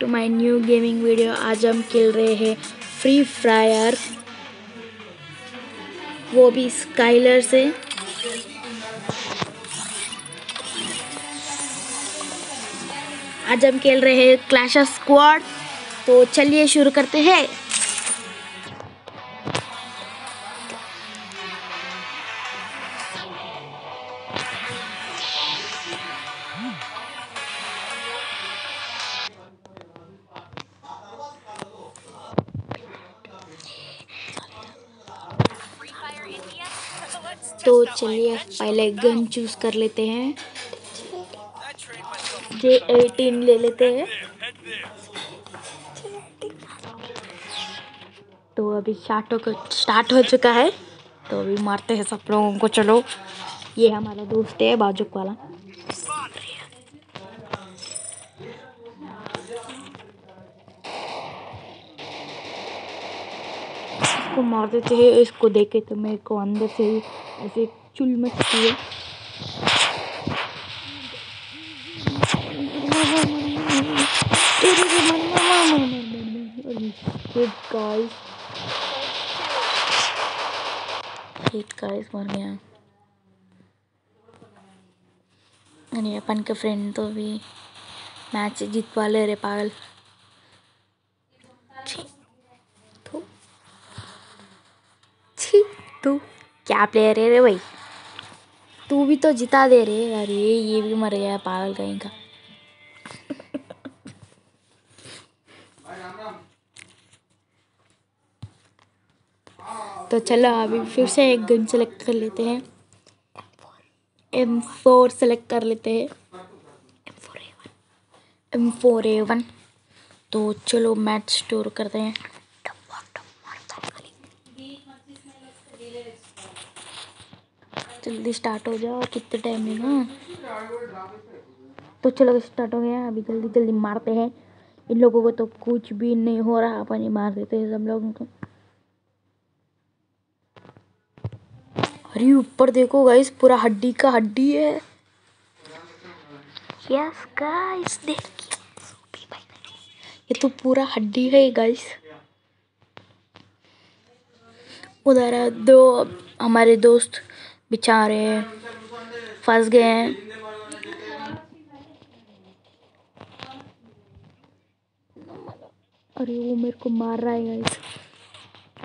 To my new gaming video आज हम खेल रहे हैं फ्री फायर वो भी स्काइलर से। आज हम खेल रहे हैं क्लैश ऑफ़ स्क्वाड तो चलिए शुरू करते हैं। तो चलिए, पहले गन चूज़ कर लेते हैं। जे एटीन ले लेते हैं। तो अभी स्टार्ट हो स्टार्ट हो चुका है। तो अभी मारते हैं सब लोगों को, चलो। ये हमारा दोस्त है, बाजुक वाला। इसको मार देते हैं, इसको देखे तो मेरे को अंदर से ही ऐसे चुल मचती है. Shit मर गया। अरे अपन के फ्रेंड तो भी मैच जीतवा ले रे पागल। छी थू छी, तू। क्या प्लेयर है रे भाई। तू भी तो जिता दे रे अरे ये भी मर गया, पागल कहीं का। तो चलो अभी फिर से एक गन सेलेक्ट कर लेते हैं। एम फोर सेलेक्ट कर लेते हैं। एम फोर ए वन तो चलो मैच स्टोर करते हैं। जल्दी स्टार्ट हो जाओ, कितने टाइम में ना। तो चलो स्टार्ट हो गया अभी जल्दी जल्दी मारते हैं। इन लोगों को तो कुछ भी नहीं हो रहा, अपन ही मार देते हैं सब लोगों को। अरे ऊपर देखो गाइस पूरा हड्डी का हड्डी है। यस गाइस देखिए। ये तो पूरा हड्डी है गाइस उधर है दो हमारे दोस्त बेचारे फंस गए हैं। अरे वो मेरे को मार रहा है गाइस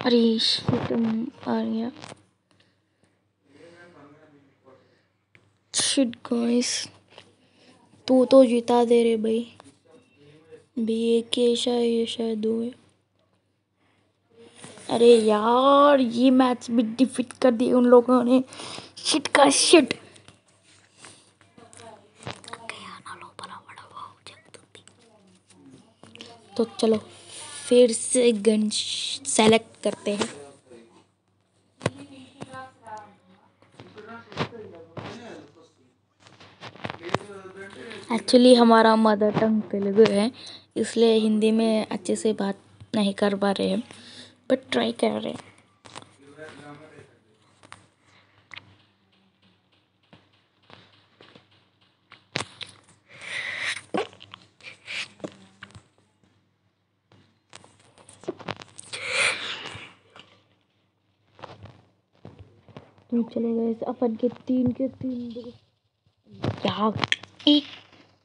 अरे शिट आ गया। शिट गाइस तू तो जिता दे रे भाई। भी एक ही शायद ये शायद दो है अरे यार, ये मैच भी डिफीट कर दिए उन लोगों ने। शिट का शिट तो चलो, फिर से गन सेलेक्ट करते हैं। एक्चुअली हमारा मदर टंग तेलुगु है, इसलिए हिंदी में अच्छे से बात नहीं कर पा रहे हैं। बट ट्राई कर रहे हैं। चले गए अपन के तीन के तीन एक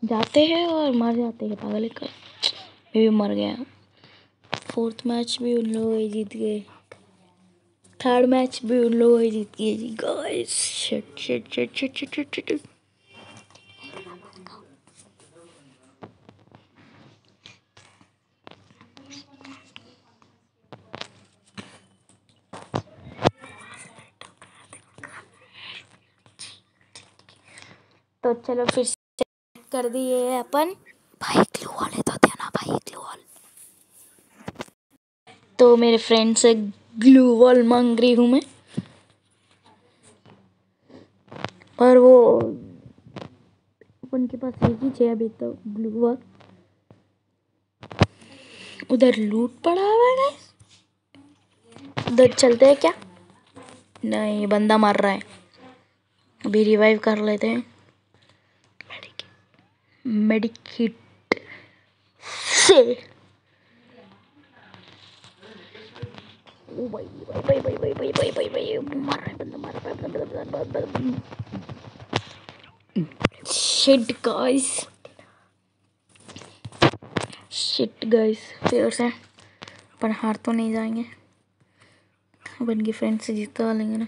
जाते हैं और मर जाते हैं, पागल का मैं भी मर गया। फोर्थ मैच भी उन लोगों ही जीत गए। थर्ड मैच भी उन लोगों ही जीत गए जी। Guys shit shit shit shit shit shit shit तो चलो फिर कर दिए अपन। भाई ग्लू वॉल है तो देना भाई ग्लू वॉल तो मेरे फ्रेंड से ग्लू वॉल मांग रही हूँ मैं। और वो उनके पास एक ही चाहिए अभी तो ग्लू वॉल उधर लूट पड़ा हुआ है उधर चलते हैं क्या? नहीं बंदा मार रहा है। अभी रिवाइव कर लेते हैं। मेडिकिट से। शिट गाइस शिट गाइस फिर से पर हार तो नहीं जाएँगे. अपन की फ्रेंड से जीता लेंगे ना.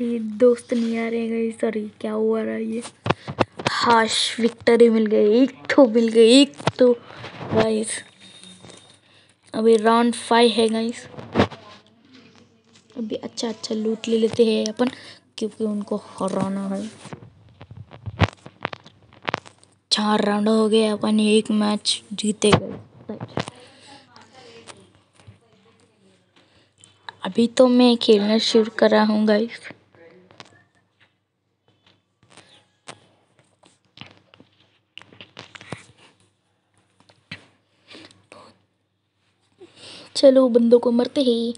अरे दोस्त नहीं आ रहे हैं सॉरी क्या हुआ रहा ये? हाश विक्टरी मिल गई, एक तो मिल गई, एक तो। गाइस अभी राउंड फाइव है गाइस अभी अच्छा अच्छा लूट ले लेते हैं अपन, क्योंकि उनको हराना है। चार राउंड हो गए, अपन एक मैच जीते गए। अभी तो मैं खेलना शुरू कर रहा हूँ गाइस चलो, बंदों को मरते ही।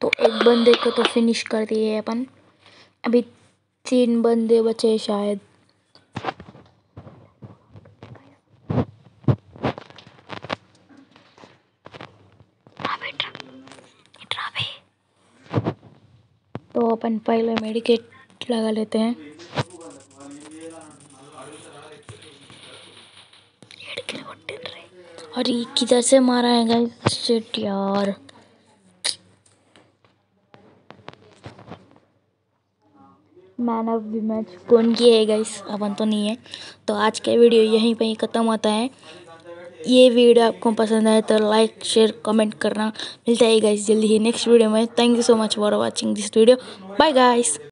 तो एक बंदे को तो फिनिश कर दिए अपन। अभी तीन बंदे बचे शायद तो अपन पहले मेडिकेट लगा लेते हैं। और ये किधर से मारा है गाइस यार। मैन ऑफ़ द मैच कौन की है गाइस अपन तो नहीं है। तो आज का वीडियो यहीं पे ही ख़त्म होता है। ये वीडियो आपको पसंद आए तो लाइक शेयर कमेंट करना। मिलता है गाइस जल्दी ही नेक्स्ट वीडियो में। Thank you so much for watching this video bye guys